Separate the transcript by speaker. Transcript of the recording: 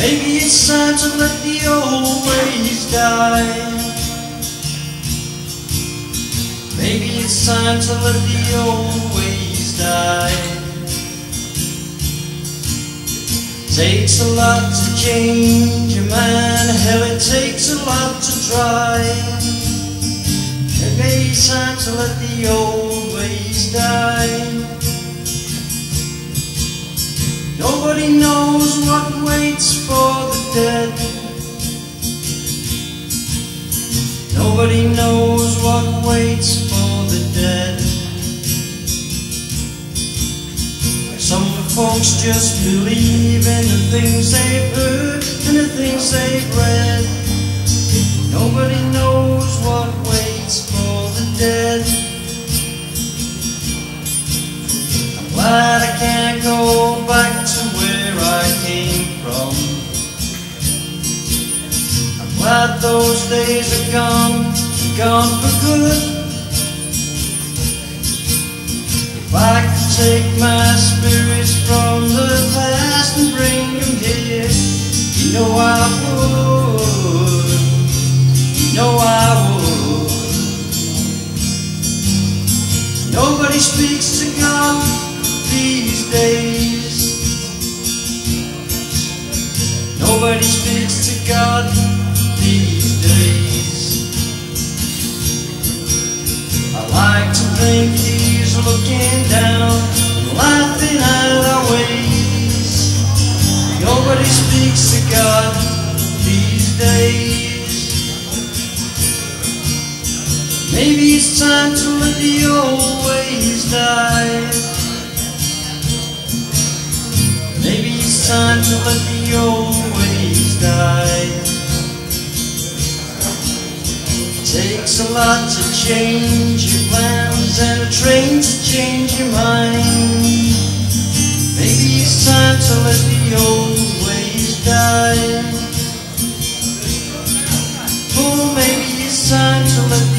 Speaker 1: Maybe it's time to let the old ways die. Maybe it's time to let the old ways die. Takes a lot to change a man, hell it takes a lot to try. And maybe it's time to let the old ways die. Nobody knows what waits for the dead. Nobody knows what waits for the dead. Some folks just believe in the things they've heard and the things they've read. Nobody knows what waits for the dead. I'm glad I can't go I'm those days are gone, gone for good. If I could take my spirits from the past and bring them here, you know I would. You know I would. Nobody speaks to God these days. Nobody speaks to God days. I like to think He's looking down laughing at our ways. Nobody speaks to God these days. Maybe it's time to let the old ways die. Maybe it's time to let the old Takes a lot to change your plans and a train to change your mind. Maybe it's time to let the old ways die. Oh, maybe it's time to let